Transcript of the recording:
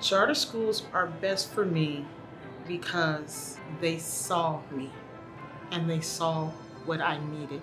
Charter schools are best for me because they saw me and they saw what I needed.